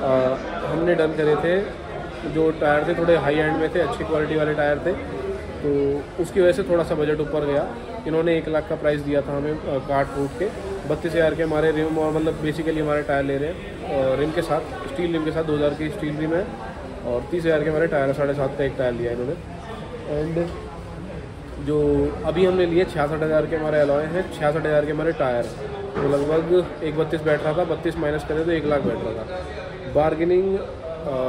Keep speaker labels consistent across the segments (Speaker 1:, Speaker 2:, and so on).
Speaker 1: आ, हमने डन करे थे जो टायर थे थोड़े हाई एंड में थे अच्छी क्वालिटी वाले टायर थे। तो उसकी वजह से थोड़ा सा बजट ऊपर गया। इन्होंने एक लाख का प्राइस दिया था हमें कार्ड फूट के। बत्तीस हज़ार के हमारे रिम और मतलब बेसिकली हमारे टायर ले रहे हैं रिम के साथ स्टील रिम के साथ दो हज़ार की स्टील रिम है। और तीस हज़ार के हमारे टायर साढ़े सात का एक टायर लिया इन्होंने। एंड जो अभी हमने लिए छियासठ हज़ार के हमारे अलॉय हैं छियासठ हज़ार के हमारे टायर तो लगभग एक बत्तीस बैठ रहा था, बत्तीस माइनस करें तो एक लाख बैठ रहा था। बार्गेनिंग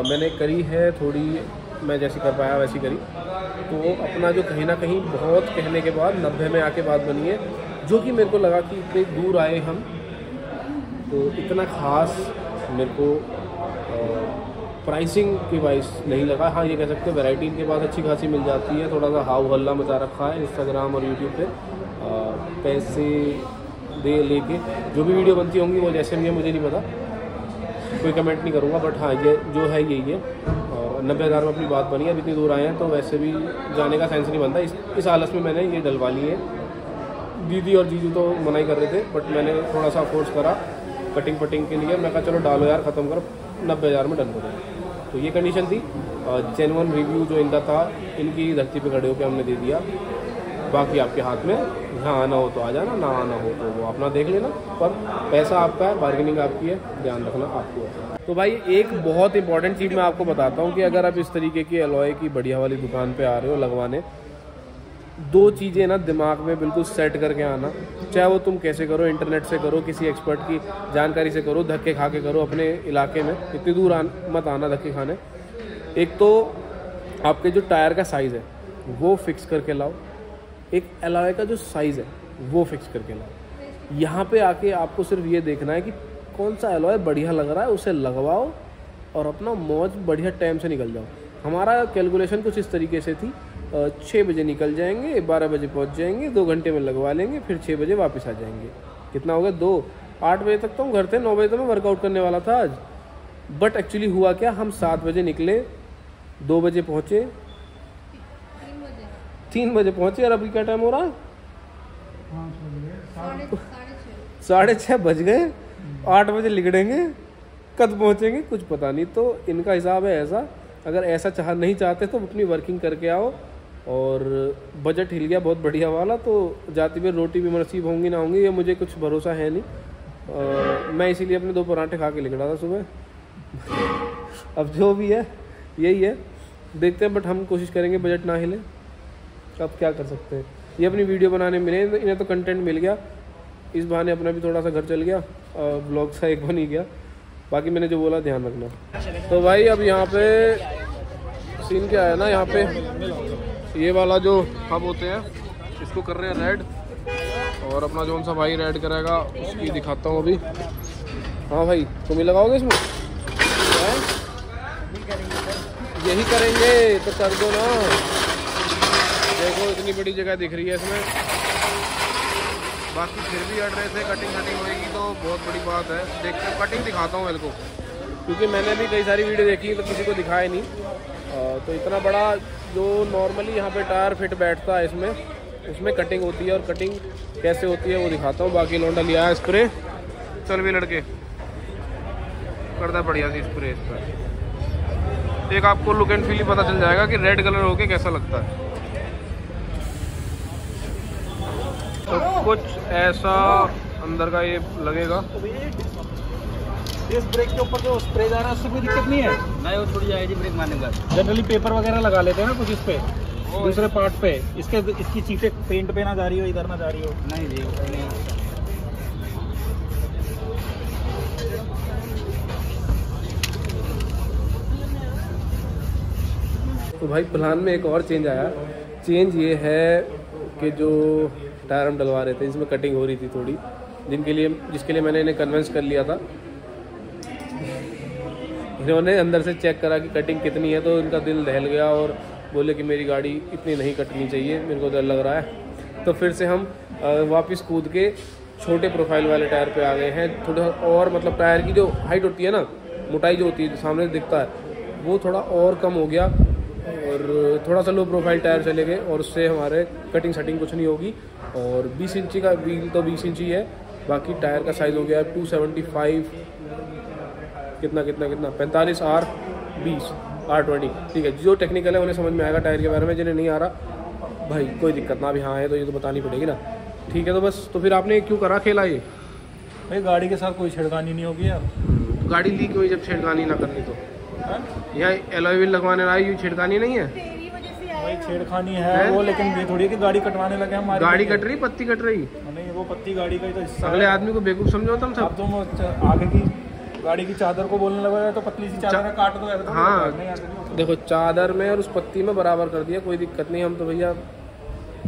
Speaker 1: मैंने करी है थोड़ी, मैं जैसी कर पाया वैसी करी। तो अपना जो कहीं ना कहीं बहुत कहने के बाद, नब्बे में आके बात बनी है, जो कि मेरे को लगा कि इतने दूर आए हम तो इतना ख़ास मेरे को प्राइसिंग की वाइज नहीं लगा। हाँ ये कह सकते हैं वैरायटी इनके पास अच्छी खासी मिल जाती है, थोड़ा सा हाउ हल्ला मचा रखा है इंस्टाग्राम और यूट्यूब पे। पैसे दे लेके जो भी वीडियो बनती होंगी, वो जैसे भी है, मुझे नहीं पता। कोई कमेंट नहीं करूँगा बट हाँ ये जो है, यही है। और नब्बे हज़ार में अपनी बात बनी है, अब इतनी दूर आए हैं तो वैसे भी जाने का सेंस नहीं बनता। इस इस हालत में मैंने ये डलवा ली है। दीदी और जीजू तो मना ही कर रहे थे बट मैंने थोड़ा सा फोर्स करा कटिंग पटिंग के लिए। मैं कहा, चलो, डालो यार, ख़त्म करो। नब्बे हज़ार में डन करो तो ये कंडीशन थी। जेनवन रिव्यू जो इनका था, इनकी धरती पे खड़े होकर हमने दे दिया। बाकी आपके हाथ में यहाँ आना हो तो आ जाना ना आना हो तो वो अपना देख लेना। पर पैसा आपका है बार्गेनिंग आपकी है ध्यान रखना आपको है। तो भाई एक बहुत इंपॉर्टेंट चीज़ मैं आपको बताता हूँ कि अगर आप इस तरीके की एलॉय की बढ़िया वाली दुकान पे आ रहे हो लगवाने दो चीज़ें ना दिमाग में बिल्कुल सेट करके आना। चाहे वो तुम कैसे करो इंटरनेट से करो किसी एक्सपर्ट की जानकारी से करो धक्के खा के करो अपने इलाके में इतनी दूर आन, मत आना धक्के खाने। एक तो आपके जो टायर का साइज़ है वो फिक्स करके लाओ। एक एलॉय का जो साइज़ है, वो फिक्स करके लाओ। यहाँ पे आके आपको सिर्फ़ ये देखना है कि कौन सा एलॉय बढ़िया लग रहा है, उसे लगवाओ और अपना मौज बढ़िया टाइम से निकल जाओ। हमारा कैलकुलेशन कुछ इस तरीके से थी छः बजे निकल जाएँगे, बारह बजे पहुँच जाएँगे, दो घंटे में लगवा लेंगे, फिर छः बजे वापस आ जाएँगे। कितना हो गया? दो। आठ बजे तक तो हम घर थे, नौ बजे तक मैं वर्कआउट करने वाला था आज। बट एक्चुअली हुआ क्या, हम सात बजे निकले, दो बजे पहुँचे तीन बजे पहुँचे और अभी क्या टाइम हो रहा है? साढ़े छः बज गए। आठ बजे लिगड़ेंगे कद पहुँचेंगे कुछ पता नहीं। तो इनका हिसाब है ऐसा अगर ऐसा चाह नहीं चाहते तो अपनी वर्किंग करके आओ। और बजट हिल गया बहुत बढ़िया वाला तो जाती में रोटी भी नसीब होंगी ना होंगी ये मुझे कुछ भरोसा है नहीं। आ, मैं इसीलिए अपने दो पराठे खा के लिखड़ा था सुबह। अब जो भी है यही है। देखते हैं बट हम कोशिश करेंगे बजट ना हिले। अब क्या कर सकते हैं? ये अपनी वीडियो बनाने मिले, इन्हें तो कंटेंट मिल गया। इस बहाने अपना भी थोड़ा सा घर चल गया ब्लॉग सा एक बन ही गया। बाकी मैंने जो बोला, ध्यान रखना। तो भाई, अब यहाँ पे सीन क्या है ना, यहाँ पे ये वाला जो हब होते हैं, इसको कर रहे हैं रेड और अपना जो सा भाई रेड करेगा, उसकी दिखाता हूँ अभी। हाँ भाई तुम ही लगाओगे इसमें? यही करेंगे तो कर दो ना। देखो, इतनी बड़ी जगह दिख रही है इसमें। बाकी फिर भी अड़ रहे थे कटिंग कटिंग होएगी तो बहुत बड़ी बात है। देखते कटिंग दिखाता हूँ मेरे को। क्योंकि मैंने भी कई सारी वीडियो देखी तो किसी को दिखाया नहीं। तो इतना बड़ा जो नॉर्मली यहाँ पे टायर फिट बैठता है इसमें, उसमें कटिंग होती है। और कटिंग कैसे होती है, वो दिखाता हूँ। बाकी लोंडा लिया है स्प्रे चल भी लड़के। करता बढ़िया सी स्प्रे इस पर। एक आपको लुक एंड फील पता चल जाएगा कि रेड कलर होके कैसा लगता है। तो कुछ ऐसा अंदर का ये लगेगा।
Speaker 2: इस ब्रेक के ऊपर जो स्प्रे जा रहा है उससे कोई दिक्कत नहीं है?
Speaker 1: नहीं वो थोड़ी जाएगी ब्रेक मारने का
Speaker 2: जनरली पेपर वगैरह लगा लेते हैं ना कुछ इस पे दूसरे पार्ट पे। इसके इसकी चीटें पेंट पे ना जा रही हो इधर ना जा रही हो।
Speaker 1: नहीं जी नहीं। तो भाई प्लान में एक और चेंज आया। चेंज ये है कि जो टायर हम डलवा रहे थे, इसमें कटिंग हो रही थी थोड़ी। जिनके लिए जिसके लिए मैंने इन्हें कन्वेंस कर लिया था। इन्होंने अंदर से चेक करा कि कटिंग कितनी है तो इनका दिल दहल गया और बोले कि मेरी गाड़ी इतनी नहीं कटनी चाहिए, मेरे को डर लग रहा है। तो फिर से हम वापस कूद के छोटे प्रोफ़ाइल वाले टायर पे आ गए हैं। थोड़ा और मतलब टायर की जो हाइट होती है ना, मोटाई जो होती है, जो सामने दिखता है, वो थोड़ा और कम हो गया। और थोड़ा सा लो प्रोफ़ाइल टायर चले गए, और उससे हमारे कटिंग सेटिंग कुछ नहीं होगी। और 20 इंची का व्हील तो 20 इंची है बाकी टायर का साइज़ हो गया 275 कितना कितना कितना? पैंतालीस आर बीस आर ट्वेंटी ठीक है जो टेक्निकल है उन्हें समझ में आएगा टायर के बारे में जिन्हें नहीं आ रहा। भाई कोई दिक्कत ना भी हाँ है तो ये तो बतानी पड़ेगी ना। ठीक है तो बस तो फिर आपने क्यों करा खेला ये?
Speaker 2: भाई गाड़ी के साथ कोई छिड़कानी नहीं होगी यार।
Speaker 1: तो गाड़ी ली क्यों जब छेड़खानी ना करनी तो?
Speaker 2: हाँ?
Speaker 1: यहाँ एलॉय व्हील लगवाने आई छिड़कानी नहीं है?
Speaker 2: भाई छेड़खानी
Speaker 1: है?
Speaker 2: वो लेकिन ये थोड़ी कि गाड़ी कटवाने लगे हमारी
Speaker 1: गाड़ी कट रही पत्ती कट रही?
Speaker 2: नहीं वो पत्ती गाड़ी का ही तो हिस्सा
Speaker 1: अगले आदमी को बेवकूफ़ समझो तुम सब।
Speaker 2: तुम आगे की गाड़ी की चादर को बोलने लगा तो पतली सी चादर काट दो थोड़ी
Speaker 1: हाँ। देखो चादर में और उस पत्ती में बराबर कर दिया कोई दिक्कत नहीं हम तो भैया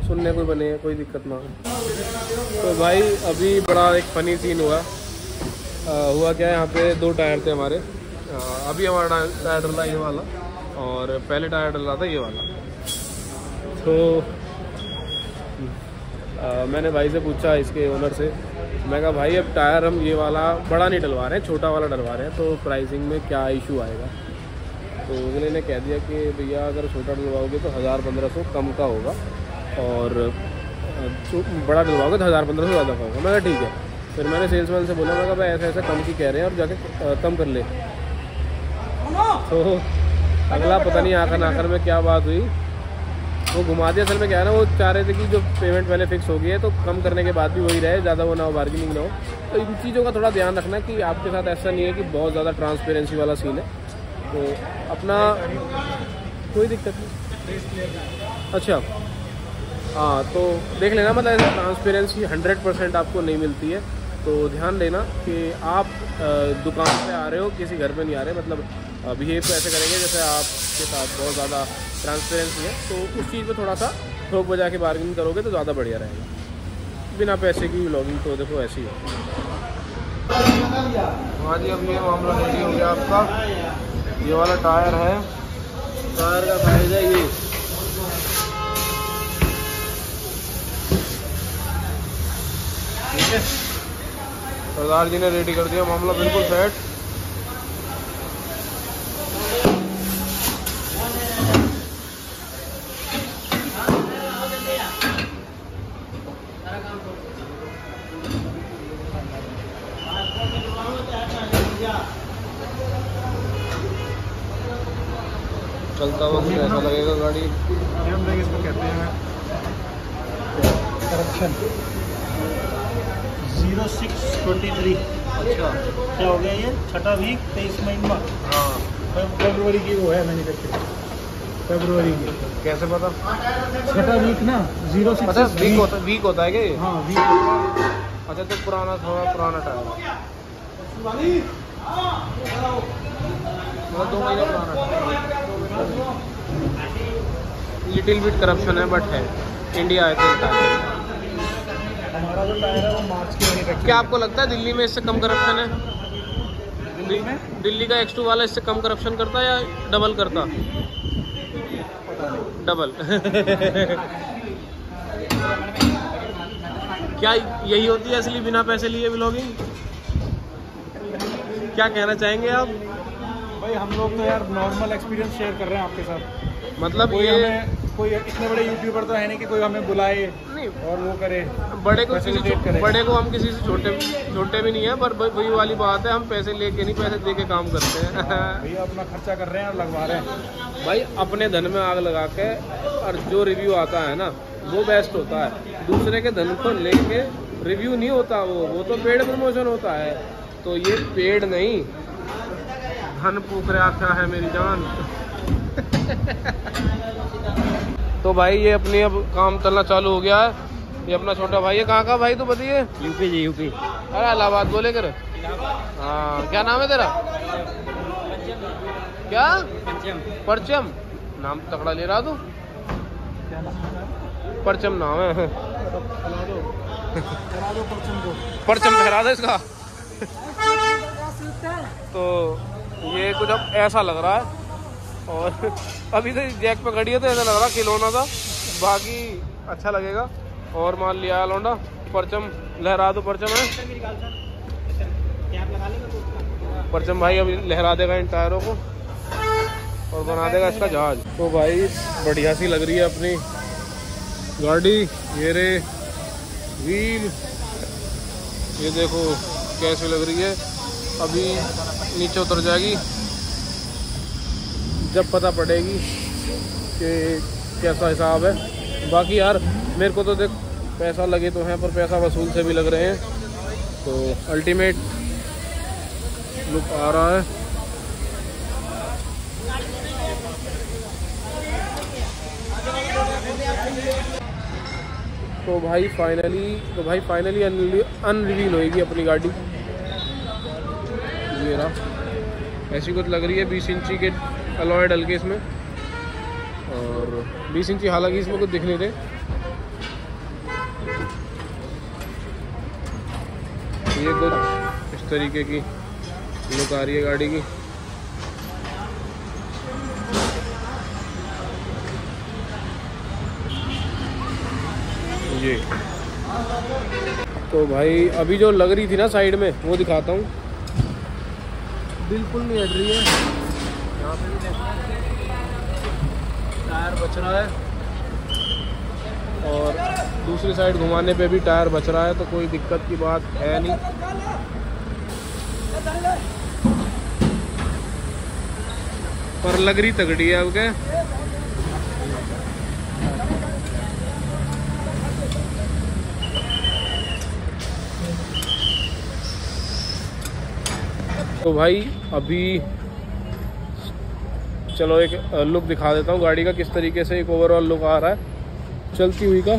Speaker 1: सुनने को बने हैं कोई दिक्कत ना तो भाई अभी बड़ा एक फनी सीन हुआ। आ, हुआ क्या है यहाँ पे दो टायर थे हमारे। आ, अभी हमारा टायर डल ये वाला। और पहले टायर डल रहा था ये वाला। तो आ, मैंने भाई से पूछा इसके ओनर से। मैं कहा भाई अब टायर हम ये वाला बड़ा नहीं डलवा रहे हैं छोटा वाला डलवा रहे हैं तो प्राइसिंग में क्या इशू आएगा? तो अगले ने कह दिया कि भैया अगर छोटा डलवाओगे तो हज़ार पंद्रह सौ कम का होगा और बड़ा डलवाओगे तो हज़ार पंद्रह सौ ज़्यादा का होगा। मैं कहा ठीक है। फिर मैंने सेल्समैन से बोला मैं कहा भाई ऐसा ऐसा कम की कह रहे हैं और जाके कम कर ले। तो अगला पता नहीं आकर आकर में क्या बात हुई। वो घुमा दिया, असल में क्या ना, वो चाह रहे थे कि जो पेमेंट पहले फिक्स हो गई है तो कम करने के बाद भी वही रहे, ज़्यादा वो ना हो बार्गेनिंग ना हो। तो इन चीज़ों का थोड़ा ध्यान रखना कि आपके साथ ऐसा नहीं है कि बहुत ज़्यादा ट्रांसपेरेंसी वाला सीन है। तो अपना कोई दिक्कत नहीं। अच्छा। हाँ तो देख लेना मतलब ट्रांसपेरेंसी हंड्रेड परसेंट आपको नहीं मिलती है। तो ध्यान देना कि आप दुकान पे आ रहे हो किसी घर पे नहीं आ रहे मतलब बिहेव तो ऐसे करेंगे जैसे आपके साथ बहुत ज़्यादा ट्रांसपेरेंसी है तो उस चीज़ पे थोड़ा सा थोक बजा के बार्गेनिंग करोगे तो ज़्यादा बढ़िया रहेगा। बिना पैसे की लॉगिंग तो देखो ऐसी है। हाँ जी अब ये मामला रेडी हो गया आपका। ये वाला टायर है। टायर का साइज़ है ये। ठीक है? सरदार जी ने रेडी कर दिया मामला बिल्कुल सेट। चलता वक्त ऐसा लगेगा गाड़ी।
Speaker 2: हम लोग इसको कहते हैं corruption zero six twenty three
Speaker 1: अच्छा।
Speaker 2: क्या हो गया ये? छठा वीक तेईस महीना।
Speaker 1: हाँ।
Speaker 2: फरवरी की वो है मैन्युफैक्चरिंग फरवरी की।
Speaker 1: कैसे पता?
Speaker 2: छठा वीक ना ज़ीरो सिक्स
Speaker 1: अच्छा वीक होता वीक होता है क्या
Speaker 2: हाँ वीक
Speaker 1: अच्छा तो पुराना थोड़ा पुराना टायर मतलब दो महीने पुराना लिटिल बिट करप्शन है बट है। इंडिया टायर
Speaker 2: हमारा जो टायर है वो मार्च की
Speaker 1: क्या आपको लगता है दिल्ली में इससे कम करप्शन है?
Speaker 2: दिल्ली में?
Speaker 1: दिल्ली का एक्स टू वाला इससे कम करप्शन करता है या डबल करता? डबल क्या यही होती है असली बिना पैसे लिए ब्लॉगिंग क्या कहना चाहेंगे आप?
Speaker 2: भाई हम लोग तो यार नॉर्मल एक्सपीरियंस शेयर कर रहे हैं आपके साथ।
Speaker 1: मतलब
Speaker 2: कोई
Speaker 1: ये
Speaker 2: हमें कोई इतने बड़े यूट्यूबर तो है नहीं कि कोई हमें बुलाए।
Speaker 1: नहीं।
Speaker 2: और वो करे
Speaker 1: बड़े को किसी से बड़े को हम किसी से छोटे छोटे भी नहीं है पर वही वाली बात है हम पैसे लेके नहीं पैसे दे के काम करते हैं।
Speaker 2: भैया अपना खर्चा कर रहे हैं और लगवा रहे हैं।
Speaker 1: भाई अपने धन में आग लगा के और जो रिव्यू आता है ना वो बेस्ट होता है। दूसरे के धन को लेके रिव्यू नहीं होता वो वो तो पेड प्रमोशन होता है। तो ये पेड नहीं। धन पूख रहा है मेरी जान? तो भाई ये अपनी अब काम चलना चालू हो गया है। ये अपना छोटा भाई है। कहाँ का भाई तो बताइए?
Speaker 2: UP ji UP.
Speaker 1: अरे इलाहाबाद बोले कर। हाँ क्या नाम है तेरा? क्या? परचम। नाम तकड़ा ले रहा तू। परचम नाम है।
Speaker 2: करा दो करा दो परचम
Speaker 1: फहरा दे इसका। तो ये कुछ अब ऐसा लग रहा है और अभी तो जैक पे है तो ऐसा लग रहा खिलौना था। बाकी अच्छा लगेगा। और मान लिया, लौंडा, परचम, लहरा दो परचम है। परचम भाई अभी लहरा देगा इन टायरों को और बना देगा इसका जहाज़। तो भाई, बढ़िया सी लग रही है अपनी गाड़ी। ये रे, व्हील। ये देखो, कैसी लग रही है। अभी नीचे उतर जाएगी। जब पता पड़ेगी कि कैसा हिसाब है। बाकी यार, मेरे को तो देख, पैसा लगे तो हैं, पर पैसा वसूल से भी लग रहे हैं। तो अल्टीमेट लुक आ रहा है। तो भाई फाइनली तो भाई फाइनली अनरिवील होएगी अपनी गाड़ी। रहा। ऐसी कुछ लग रही है बीस इंची के अलॉय डल के इसमें। और बीस इंची, हालाँकि इसमें कुछ दिख नहीं रहे। ये कुछ इस तरीके की लुक आ रही है गाड़ी की। जी तो भाई, अभी जो लग रही थी ना साइड में, वो दिखाता हूँ। बिल्कुल नहीं हट रही है। टायर बच रहा है। और दूसरी साइड घुमाने पे भी टायर बच रहा है तो कोई दिक्कत की बात है नहीं। पर लग रही तगड़ी है अब क्या? तो भाई, अभी चलो एक लुक दिखा देता हूँ। गाड़ी का किस तरीके से एक ओवरऑल लुक आ रहा है। चलती हुई का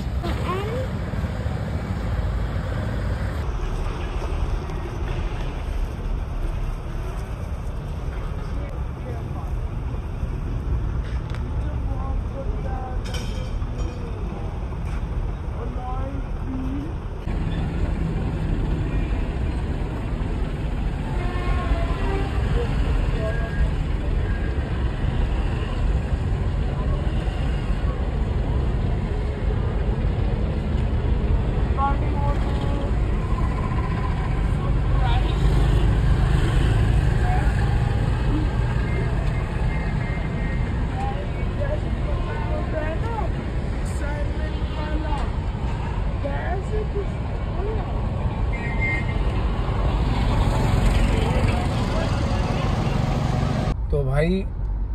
Speaker 1: भाई,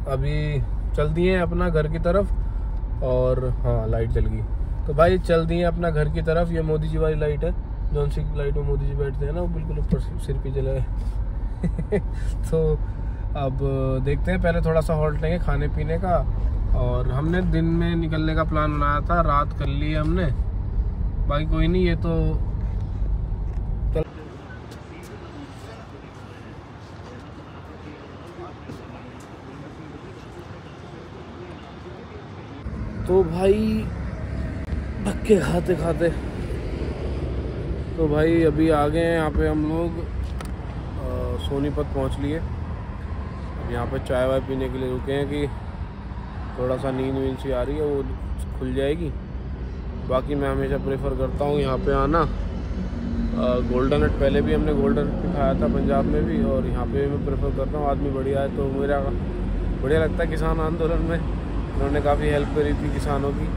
Speaker 1: अभी चल दिए अपना घर की तरफ़ और हाँ लाइट जल गई। तो भाई, चल दिए अपना घर की तरफ़। ये मोदी जी वाली लाइट है। जौन सी लाइट में मोदी जी बैठते हैं ना, वो बिल्कुल ऊपर सिर पे जला है। तो अब देखते हैं, पहले थोड़ा सा हॉल्ट लेंगे खाने पीने का। और हमने दिन में निकलने का प्लान बनाया था, रात कर ली हमने। बाकी कोई नहीं, ये तो तो भाई, धक्के खाते खाते। तो भाई, अभी आ गए हैं यहाँ पे हम लोग सोनीपत पहुँच लिए। यहाँ पे चाय वाय पीने के लिए रुके हैं कि थोड़ा सा नींद वींद सी आ रही है, वो खुल जाएगी। बाकी मैं हमेशा प्रेफर करता हूँ यहाँ पे आना। गोल्डन हट पहले भी हमने गोल्डन हट खाया था पंजाब में भी, और यहाँ पे भी मैं प्रेफर करता हूँ। आदमी बढ़िया है तो मेरा बढ़िया लगता है किसान आंदोलन में। उन्होंने काफ़ी हेल्प करी थी किसानों की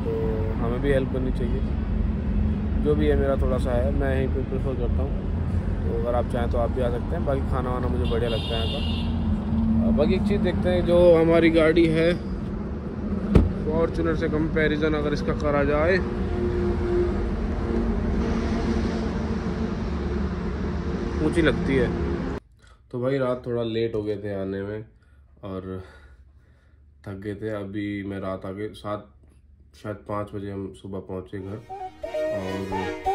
Speaker 1: तो हमें भी हेल्प करनी चाहिए। जो भी है मेरा थोड़ा सा है, मैं यहीं पर प्रेफर करता हूँ। तो अगर आप चाहें तो आप भी आ सकते हैं। बाकी खाना वाना मुझे बढ़िया लगता है यहाँ बाकी एक चीज़ देखते हैं, जो हमारी गाड़ी है फॉर्चुनर से कंपैरिजन अगर इसका करा जाए। ऊँची लगती है। तो भाई रात थोड़ा लेट हो गए थे आने में, और थक गए थे। अभी मैं रात आ गई, सात, शायद पाँच बजे हम सुबह पहुँचे घर। और मैं